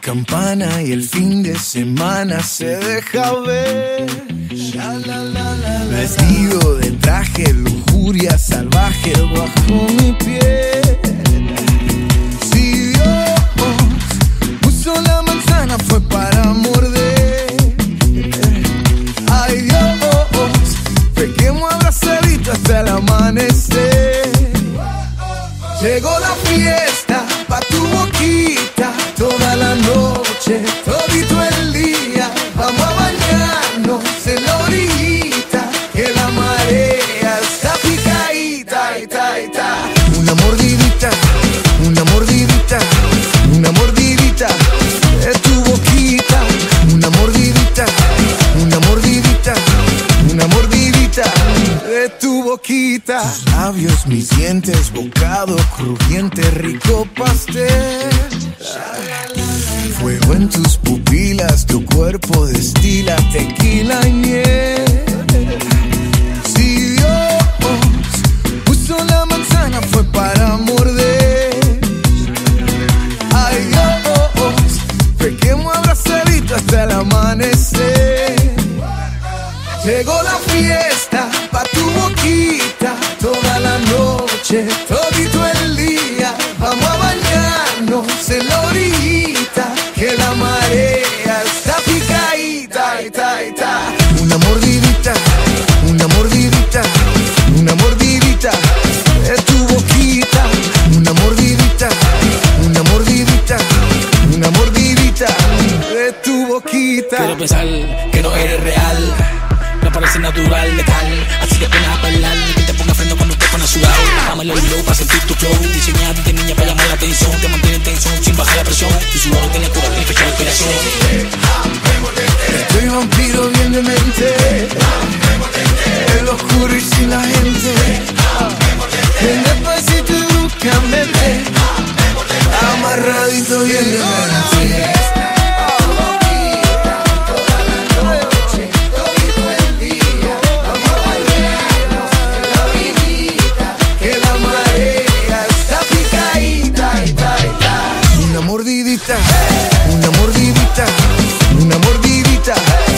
campana y el fin de semana se deja ver. Vestido de traje, lujuria salvaje bajo mi pie. Tu boquita. Tus labios, mis dientes, bocado crujiente, rico pastel. Fuego en tus pupilas, tu cuerpo destila tequila y Llegó la fiesta pa' tu boquita toda la noche, todito el día. Vamos a bañarnos en la orillita, que la marea está picadita, ita, ita. Una mordidita, una mordidita, una mordidita de tu boquita. Una mordidita, una mordidita, una mordidita de tu boquita. Quiero pensar que no eres real parece natural, letal Así que apenas a hablar Que te ponga freno cuando te pones sudado. Ámalo el low para sentir tu flow. Diseñada de niña para llamar la atención. Te mantiene tensión sin bajar la presión. Tu sudor tiene cura, tiene fecha de inspiración Estoy vampiro bien de mente. El oscuro y sin la gente. Yeah.